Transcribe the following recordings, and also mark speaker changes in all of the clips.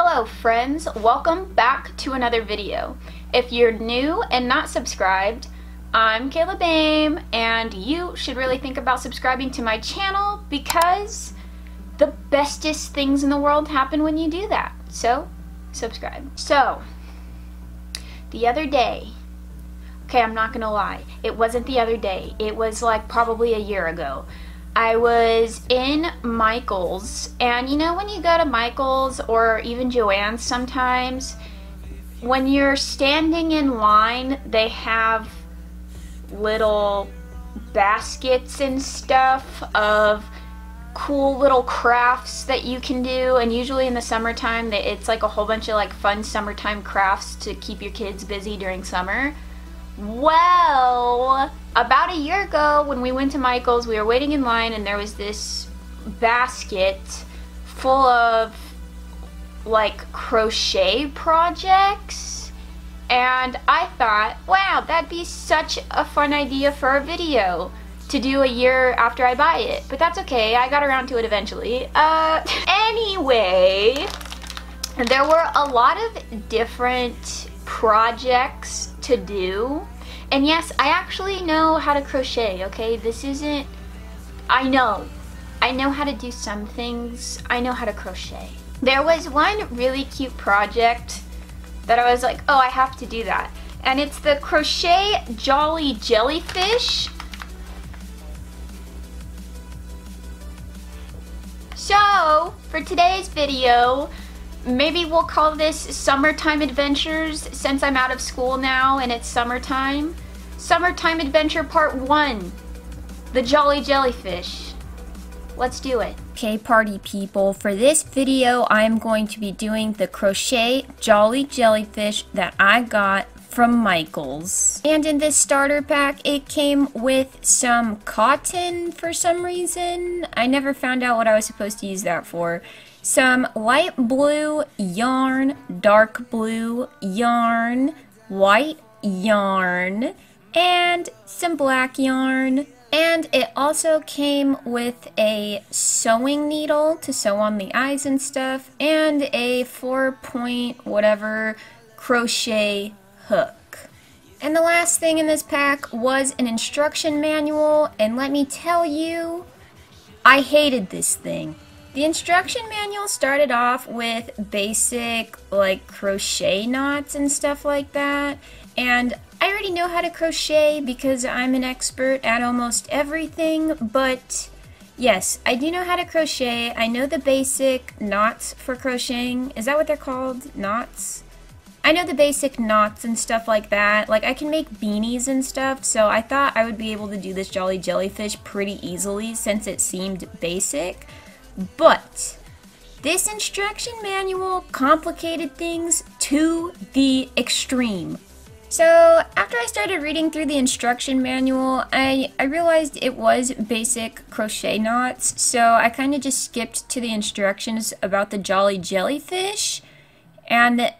Speaker 1: Hello friends, welcome back to another video. If you're new and not subscribed, I'm Kayla Bame and you should really think about subscribing to my channel because the bestest things in the world happen when you do that. So, subscribe. So, the other day, okay, I'm not gonna lie, it wasn't the other day, it was like probably a year ago. I was in Michael's, and you know when you go to Michael's or even Joann's sometimes, when you're standing in line, they have little baskets and stuff of cool little crafts that you can do and usually in the summertime it's like a whole bunch of like fun summertime crafts to keep your kids busy during summer well, about a year ago when we went to Michael's, we were waiting in line and there was this basket full of like crochet projects. And I thought, wow, that'd be such a fun idea for a video to do a year after I buy it. But that's okay, I got around to it eventually. Uh, anyway, there were a lot of different projects to do. And yes, I actually know how to crochet, okay? This isn't... I know. I know how to do some things. I know how to crochet. There was one really cute project that I was like, oh, I have to do that. And it's the Crochet Jolly Jellyfish. So, for today's video, maybe we'll call this Summertime Adventures since I'm out of school now and it's summertime. Summertime Adventure Part 1 The Jolly Jellyfish. Let's do it.
Speaker 2: Okay, party people, for this video I'm going to be doing the crochet Jolly Jellyfish that I got from Michaels. And in this starter pack, it came with some cotton for some reason. I never found out what I was supposed to use that for some light blue yarn, dark blue yarn, white yarn, and some black yarn. And it also came with a sewing needle to sew on the eyes and stuff, and a four point whatever crochet hook. And the last thing in this pack was an instruction manual, and let me tell you, I hated this thing. The instruction manual started off with basic like crochet knots and stuff like that. And I already know how to crochet because I'm an expert at almost everything but yes I do know how to crochet. I know the basic knots for crocheting. Is that what they're called? Knots? I know the basic knots and stuff like that. Like, I can make beanies and stuff, so I thought I would be able to do this Jolly Jellyfish pretty easily since it seemed basic. But this instruction manual complicated things to the extreme. So after I started reading through the instruction manual, I, I realized it was basic crochet knots, so I kind of just skipped to the instructions about the Jolly Jellyfish, and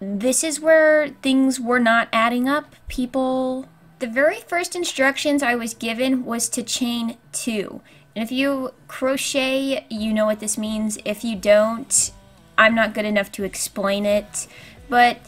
Speaker 2: this is where things were not adding up, people. The very first instructions I was given was to chain two. And if you crochet, you know what this means. If you don't, I'm not good enough to explain it. But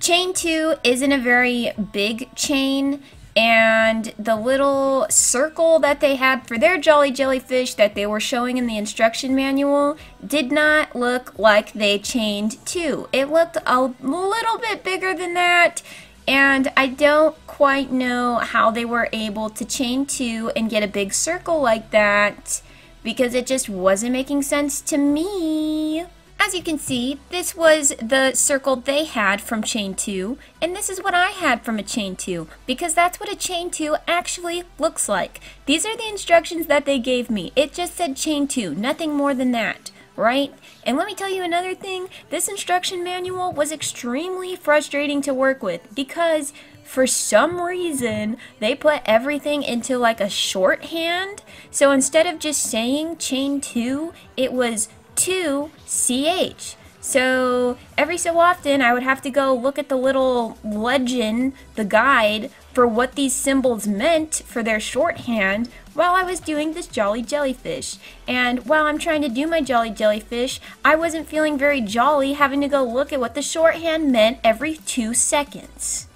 Speaker 2: chain two isn't a very big chain. And the little circle that they had for their Jolly Jellyfish that they were showing in the instruction manual did not look like they chained two. It looked a little bit bigger than that and I don't quite know how they were able to chain two and get a big circle like that because it just wasn't making sense to me. As you can see, this was the circle they had from chain 2, and this is what I had from a chain 2, because that's what a chain 2 actually looks like. These are the instructions that they gave me. It just said chain 2, nothing more than that right? And let me tell you another thing, this instruction manual was extremely frustrating to work with because for some reason they put everything into like a shorthand. So instead of just saying chain 2, it was 2CH. So every so often I would have to go look at the little legend, the guide, for what these symbols meant for their shorthand, while I was doing this Jolly Jellyfish. And while I'm trying to do my Jolly Jellyfish, I wasn't feeling very jolly having to go look at what the shorthand meant every two seconds.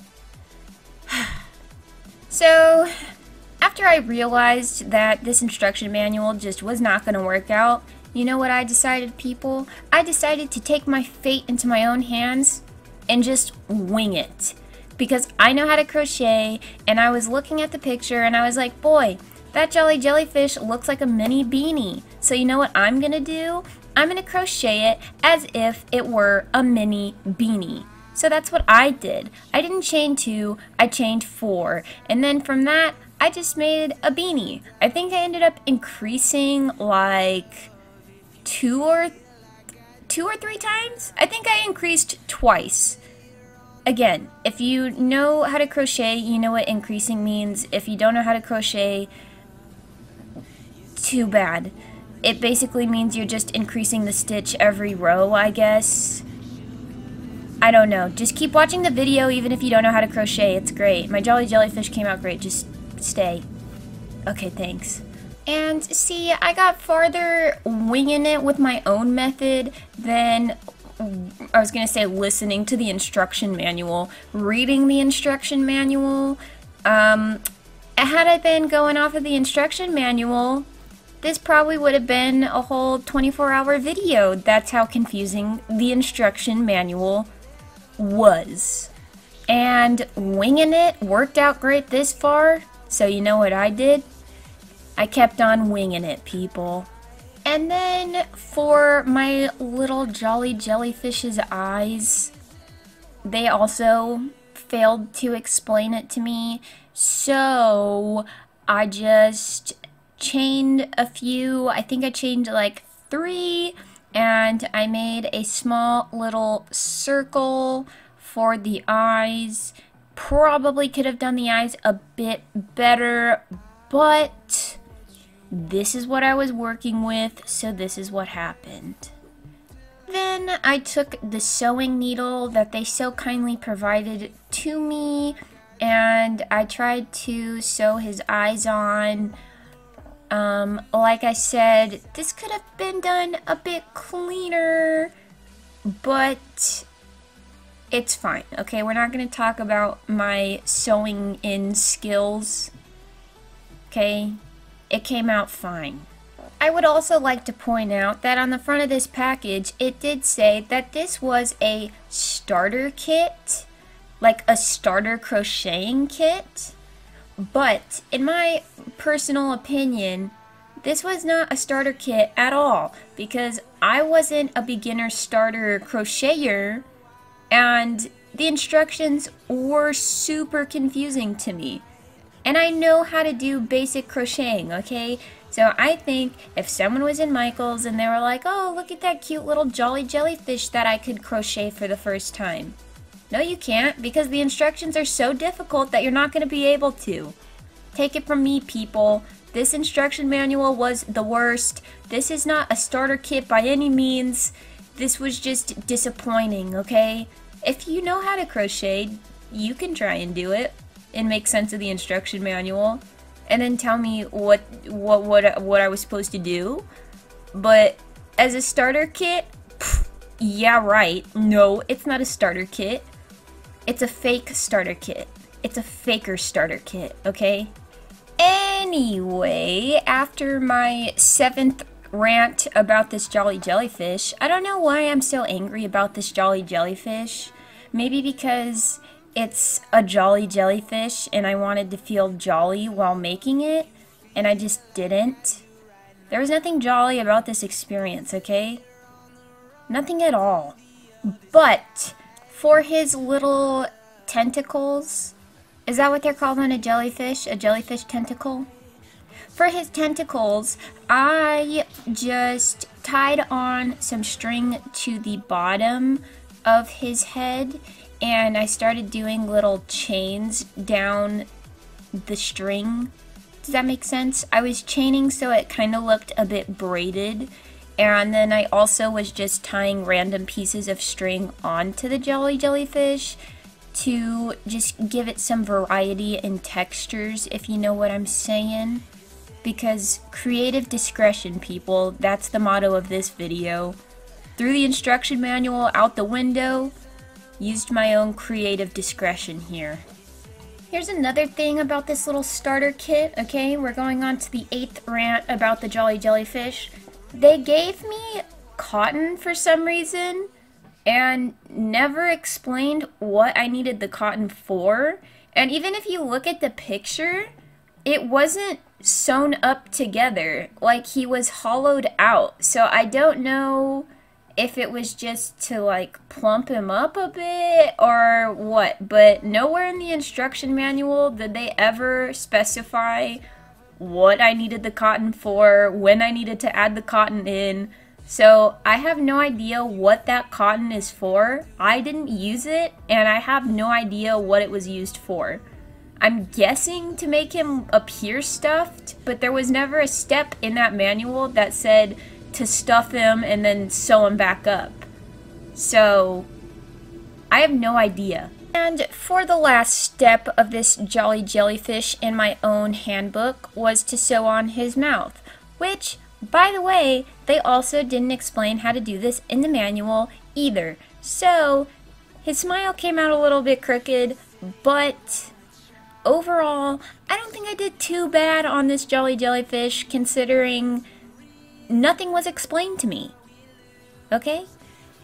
Speaker 2: so, after I realized that this instruction manual just was not going to work out, you know what I decided, people? I decided to take my fate into my own hands and just wing it. Because I know how to crochet, and I was looking at the picture and I was like, boy, that Jolly Jellyfish looks like a mini beanie. So you know what I'm gonna do? I'm gonna crochet it as if it were a mini beanie. So that's what I did. I didn't chain two, I chained four. And then from that, I just made a beanie. I think I ended up increasing like two or two or three times. I think I increased twice. Again, if you know how to crochet, you know what increasing means. If you don't know how to crochet, too bad. It basically means you're just increasing the stitch every row, I guess. I don't know. Just keep watching the video even if you don't know how to crochet. It's great. My Jolly Jellyfish came out great. Just stay. Okay, thanks. And see, I got farther winging it with my own method than I was going to say listening to the instruction manual, reading the instruction manual. Um, had I been going off of the instruction manual, this probably would have been a whole 24 hour video. That's how confusing the instruction manual was. And winging it worked out great this far. So you know what I did? I kept on winging it, people. And then for my little jolly jellyfish's eyes, they also failed to explain it to me. So I just chained a few. I think I chained like three. And I made a small little circle for the eyes. Probably could have done the eyes a bit better, but this is what I was working with, so this is what happened. Then I took the sewing needle that they so kindly provided to me and I tried to sew his eyes on. Um, like I said, this could have been done a bit cleaner, but it's fine. Okay, we're not going to talk about my sewing in skills. Okay, it came out fine. I would also like to point out that on the front of this package, it did say that this was a starter kit, like a starter crocheting kit. But in my personal opinion, this was not a starter kit at all because I wasn't a beginner starter crocheter and the instructions were super confusing to me. And I know how to do basic crocheting, okay? So I think if someone was in Michael's and they were like, oh, look at that cute little jolly jellyfish that I could crochet for the first time. No, you can't, because the instructions are so difficult that you're not going to be able to. Take it from me, people. This instruction manual was the worst. This is not a starter kit by any means. This was just disappointing, okay? If you know how to crochet, you can try and do it and make sense of the instruction manual and then tell me what what what what I was supposed to do. But as a starter kit, pff, yeah, right. No, it's not a starter kit. It's a fake starter kit. It's a faker starter kit, okay? Anyway, after my seventh rant about this Jolly Jellyfish, I don't know why I'm so angry about this Jolly Jellyfish. Maybe because it's a jolly jellyfish and I wanted to feel jolly while making it, and I just didn't. There was nothing jolly about this experience, okay? Nothing at all. But for his little tentacles, is that what they're called on a jellyfish? A jellyfish tentacle? For his tentacles, I just tied on some string to the bottom of his head and I started doing little chains down the string. Does that make sense? I was chaining so it kind of looked a bit braided. And then I also was just tying random pieces of string onto the jelly jellyfish to just give it some variety in textures, if you know what I'm saying. because creative discretion, people, that's the motto of this video. Threw the instruction manual out the window, used my own creative discretion here. Here's another thing about this little starter kit, okay? We're going on to the eighth rant about the Jolly Jellyfish. They gave me cotton for some reason and never explained what I needed the cotton for. And even if you look at the picture, it wasn't sewn up together. Like he was hollowed out. So I don't know if it was just to like plump him up a bit or what. But nowhere in the instruction manual did they ever specify what I needed the cotton for, when I needed to add the cotton in. So I have no idea what that cotton is for. I didn't use it and I have no idea what it was used for. I'm guessing to make him appear stuffed, but there was never a step in that manual that said to stuff him and then sew him back up. So, I have no idea. And for the last step of this jolly jellyfish in my own handbook was to sew on his mouth, which, by the way, they also didn't explain how to do this in the manual either. So, his smile came out a little bit crooked, but overall, I don't think I did too bad on this jolly jellyfish considering nothing was explained to me. Okay?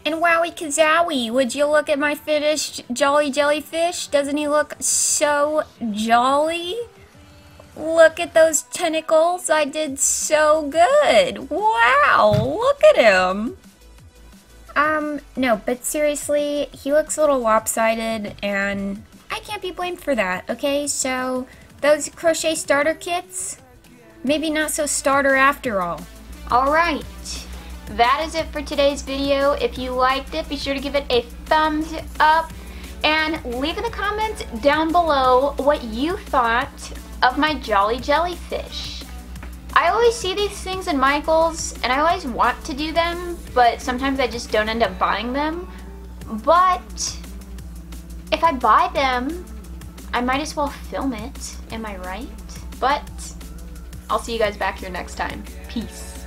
Speaker 2: And wowie kazowie, would you look at my finished jolly jellyfish? Doesn't he look so jolly? Look at those tentacles, I did so good. Wow, look at him. Um, no, but seriously, he looks a little lopsided and I can't be blamed for that, okay? So, those crochet starter kits, maybe not so starter after all.
Speaker 1: Alright, that is it for today's video. If you liked it, be sure to give it a thumbs up and leave in the comments down below what you thought of my Jolly Jellyfish. I always see these things in Michaels and I always want to do them, but sometimes I just don't end up buying them. But if I buy them, I might as well film it, am I right? But I'll see you guys back here next time. Peace.